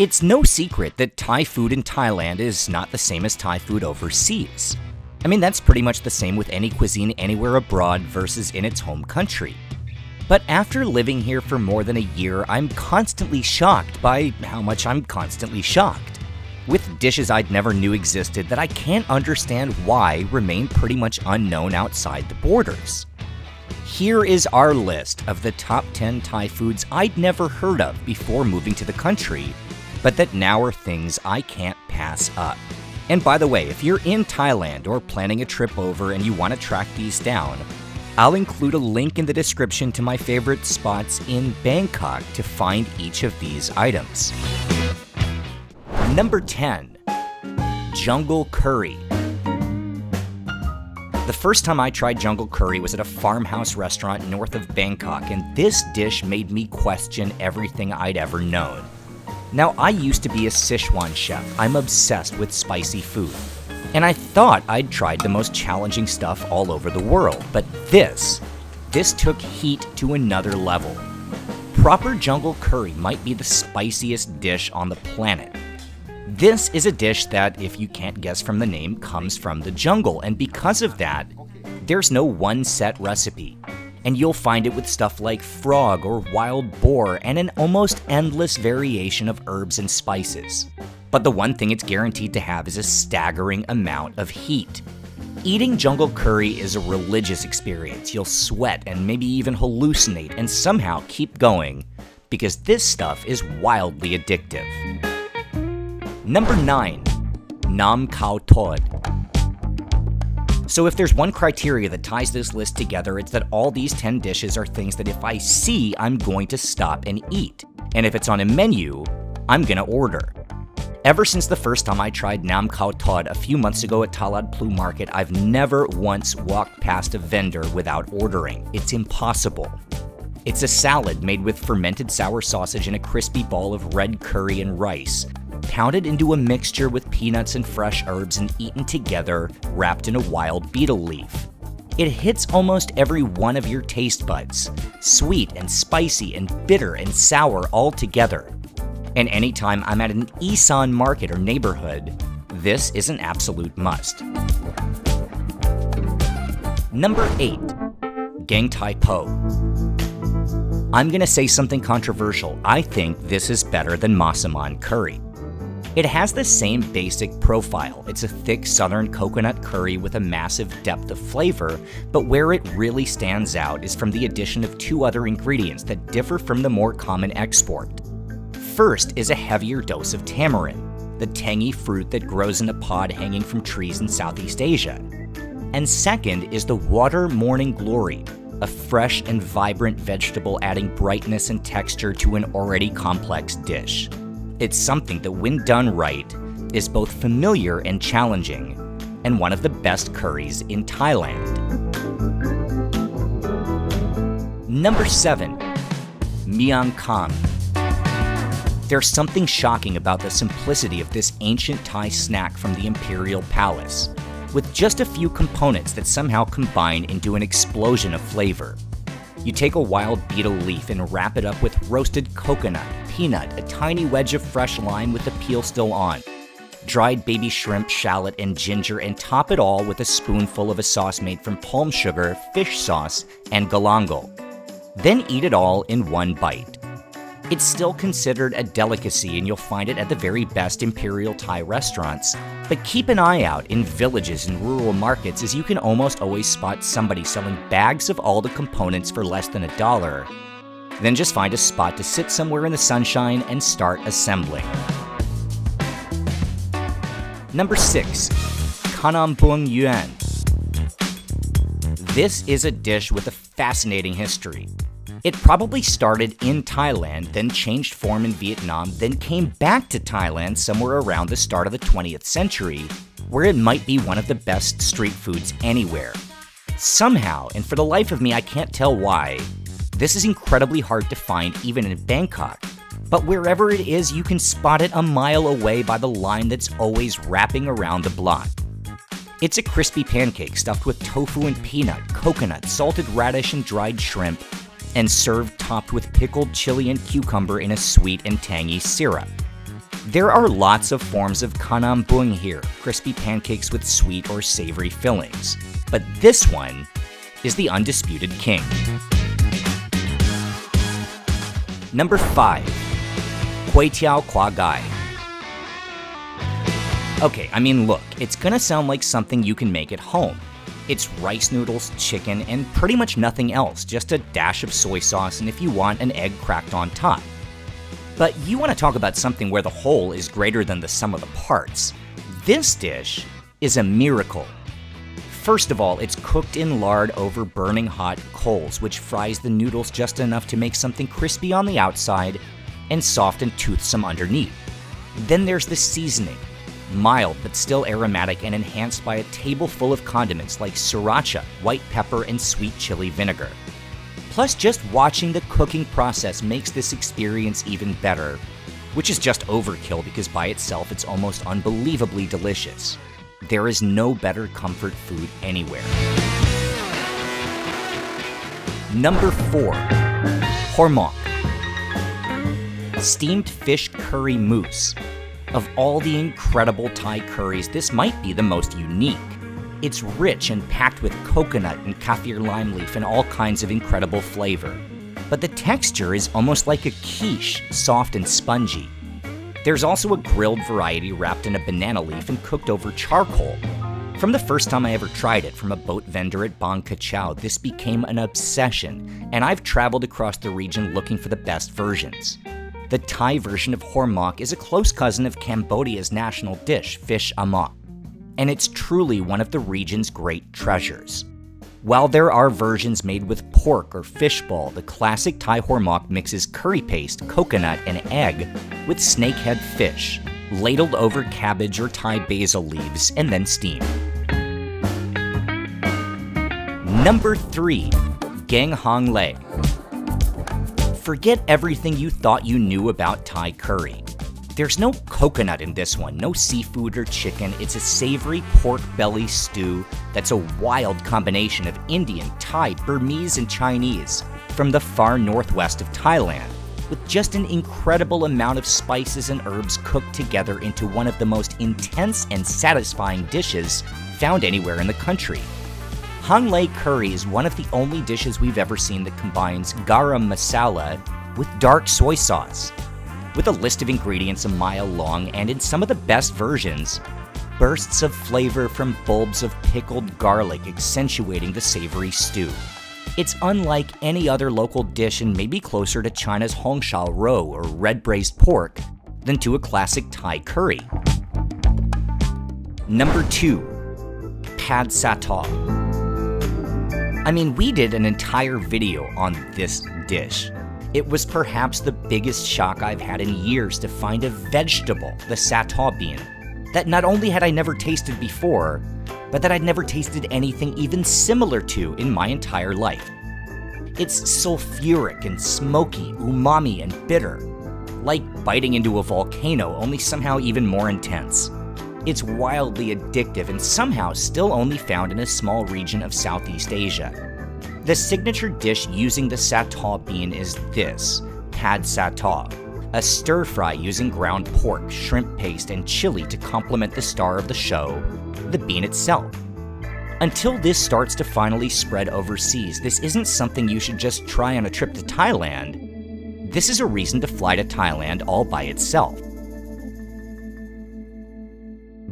It's no secret that Thai food in Thailand is not the same as Thai food overseas. I mean, that's pretty much the same with any cuisine anywhere abroad versus in its home country. But after living here for more than a year, I'm constantly shocked by how much I'm constantly shocked. With dishes I'd never knew existed that I can't understand why remain pretty much unknown outside the borders. Here is our list of the top 10 Thai foods I'd never heard of before moving to the country, but that now are things I can't pass up. And by the way, if you're in Thailand or planning a trip over and you want to track these down, I'll include a link in the description to my favorite spots in Bangkok to find each of these items. Number 10 Jungle Curry. The first time I tried jungle curry was at a farmhouse restaurant north of Bangkok, and this dish made me question everything I'd ever known. Now, I used to be a Sichuan chef. I'm obsessed with spicy food. And I thought I'd tried the most challenging stuff all over the world, but this, this took heat to another level. Proper jungle curry might be the spiciest dish on the planet. This is a dish that, if you can't guess from the name, comes from the jungle, and because of that, there's no one set recipe. And you'll find it with stuff like frog or wild boar and an almost endless variation of herbs and spices. But the one thing it's guaranteed to have is a staggering amount of heat. Eating jungle curry is a religious experience. You'll sweat and maybe even hallucinate and somehow keep going because this stuff is wildly addictive. Number 9. Nam Khao Tod. So if there's one criteria that ties this list together, it's that all these 10 dishes are things that if I see, I'm going to stop and eat. And if it's on a menu, I'm gonna order. Ever since the first time I tried Nam Khao Tod a few months ago at Talad Plu Market, I've never once walked past a vendor without ordering. It's impossible. It's a salad made with fermented sour sausage and a crispy ball of red curry and rice, pounded into a mixture with peanuts and fresh herbs and eaten together, wrapped in a wild betel leaf. It hits almost every one of your taste buds sweet and spicy and bitter and sour all together. And anytime I'm at an Isan market or neighborhood, this is an absolute must. Number 8. Gaeng Tae Po. I'm gonna say something controversial. I think this is better than Massaman curry. It has the same basic profile. It's a thick southern coconut curry with a massive depth of flavor, but where it really stands out is from the addition of two other ingredients that differ from the more common export. First is a heavier dose of tamarind, the tangy fruit that grows in a pod hanging from trees in Southeast Asia. And second is the water morning glory, a fresh and vibrant vegetable adding brightness and texture to an already complex dish. It's something that, when done right, is both familiar and challenging, and one of the best curries in Thailand. Number 7. Miang Kham. There's something shocking about the simplicity of this ancient Thai snack from the Imperial Palace with just a few components that somehow combine into an explosion of flavor. You take a wild betel leaf and wrap it up with roasted coconut, peanut, a tiny wedge of fresh lime with the peel still on, dried baby shrimp, shallot, and ginger, and top it all with a spoonful of a sauce made from palm sugar, fish sauce, and galangal. Then eat it all in one bite. It's still considered a delicacy, and you'll find it at the very best Imperial Thai restaurants. But keep an eye out in villages and rural markets, as you can almost always spot somebody selling bags of all the components for less than a dollar. Then just find a spot to sit somewhere in the sunshine and start assembling. Number 6. Khanom Bueang Yuan. This is a dish with a fascinating history. It probably started in Thailand, then changed form in Vietnam, then came back to Thailand somewhere around the start of the 20th century, where it might be one of the best street foods anywhere. Somehow, and for the life of me, I can't tell why, this is incredibly hard to find even in Bangkok. But wherever it is, you can spot it a mile away by the line that's always wrapping around the block. It's a crispy pancake stuffed with tofu and peanut, coconut, salted radish, and dried shrimp, and served topped with pickled chili and cucumber in a sweet and tangy syrup. There are lots of forms of khanom bueang here, crispy pancakes with sweet or savory fillings. But this one is the undisputed king. Number 5. Kwai Teow Khua Gai. Okay, I mean, look, it's gonna sound like something you can make at home. It's rice noodles, chicken, and pretty much nothing else, just a dash of soy sauce and if you want, an egg cracked on top. But you want to talk about something where the whole is greater than the sum of the parts. This dish is a miracle. First of all, it's cooked in lard over burning hot coals, which fries the noodles just enough to make something crispy on the outside and soft and toothsome underneath. Then there's the seasoning mild but still aromatic and enhanced by a table full of condiments like sriracha, white pepper, and sweet chili vinegar. Plus, just watching the cooking process makes this experience even better, which is just overkill because by itself it's almost unbelievably delicious. There is no better comfort food anywhere. Number 4 Hor Mok Steamed fish curry mousse. Of all the incredible Thai curries, this might be the most unique. It's rich and packed with coconut and kaffir lime leaf and all kinds of incredible flavor. But the texture is almost like a quiche, soft and spongy. There's also a grilled variety wrapped in a banana leaf and cooked over charcoal. From the first time I ever tried it from a boat vendor at Bang Krachao, this became an obsession, and I've traveled across the region looking for the best versions. The Thai version of hor mok is a close cousin of Cambodia's national dish, fish amok, and it's truly one of the region's great treasures. While there are versions made with pork or fish ball, the classic Thai hor mok mixes curry paste, coconut, and egg with snakehead fish, ladled over cabbage or Thai basil leaves, and then steamed. Number 3. Gaeng Hang Le Forget everything you thought you knew about Thai curry. There's no coconut in this one, no seafood or chicken. It's a savory pork belly stew that's a wild combination of Indian, Thai, Burmese, and Chinese from the far northwest of Thailand, with just an incredible amount of spices and herbs cooked together into one of the most intense and satisfying dishes found anywhere in the country. Hang Le curry is one of the only dishes we've ever seen that combines garam masala with dark soy sauce. With a list of ingredients a mile long, and in some of the best versions, bursts of flavor from bulbs of pickled garlic accentuating the savory stew. It's unlike any other local dish and maybe closer to China's Hongshao Rou or red braised pork than to a classic Thai curry. Number 2. Pad Sataw. I mean, we did an entire video on this dish. It was perhaps the biggest shock I've had in years to find a vegetable, the sataw bean, that not only had I never tasted before, but that I'd never tasted anything even similar to in my entire life. It's sulfuric and smoky, umami and bitter, like biting into a volcano, only somehow even more intense. It's wildly addictive and somehow still only found in a small region of Southeast Asia. The signature dish using the sataw bean is this pad sataw, a stir fry using ground pork, shrimp paste, and chili to complement the star of the show, the bean itself. Until this starts to finally spread overseas, this isn't something you should just try on a trip to Thailand. This is a reason to fly to Thailand all by itself.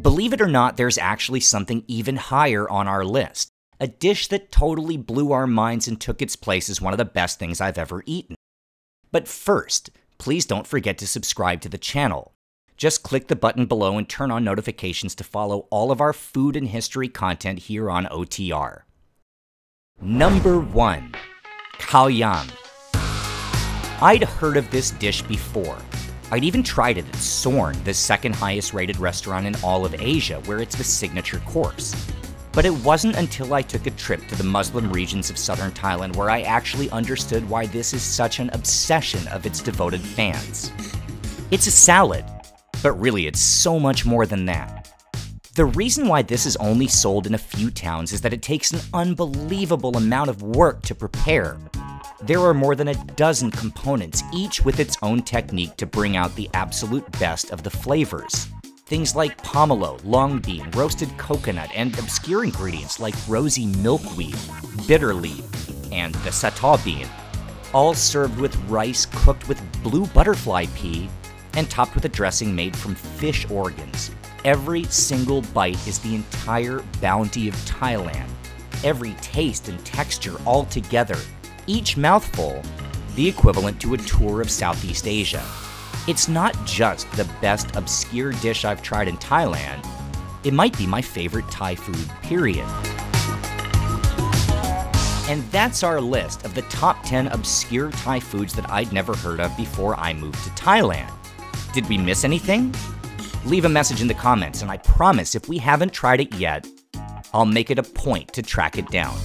Believe it or not, there's actually something even higher on our list. A dish that totally blew our minds and took its place as one of the best things I've ever eaten. But first, please don't forget to subscribe to the channel. Just click the button below and turn on notifications to follow all of our food and history content here on OTR. Number 1. Khao. I'd heard of this dish before, I'd even tried it at Sorn, the second highest rated restaurant in all of Asia, where it's the signature course. But it wasn't until I took a trip to the Muslim regions of southern Thailand where I actually understood why this is such an obsession of its devoted fans. It's a salad, but really it's so much more than that. The reason why this is only sold in a few towns is that it takes an unbelievable amount of work to prepare. There are more than a dozen components, each with its own technique to bring out the absolute best of the flavors. Things like pomelo, long bean, roasted coconut, and obscure ingredients like rosy milkweed, bitter leaf, and the sataw bean, all served with rice cooked with blue butterfly pea and topped with a dressing made from fish organs. Every single bite is the entire bounty of Thailand. Every taste and texture all together each mouthful the equivalent to a tour of Southeast Asia. It's not just the best obscure dish I've tried in Thailand, it might be my favorite Thai food, period. And that's our list of the top 10 obscure Thai foods that I'd never heard of before I moved to Thailand. Did we miss anything? Leave a message in the comments, and I promise if we haven't tried it yet, I'll make it a point to track it down.